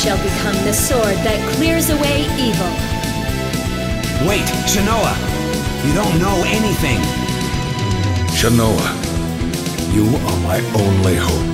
shall become the sword that clears away evil. Wait, Shanoa! You don't know anything! Shanoa, you are my only hope.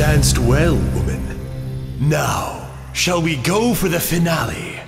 Danced well, woman. Now, shall we go for the finale?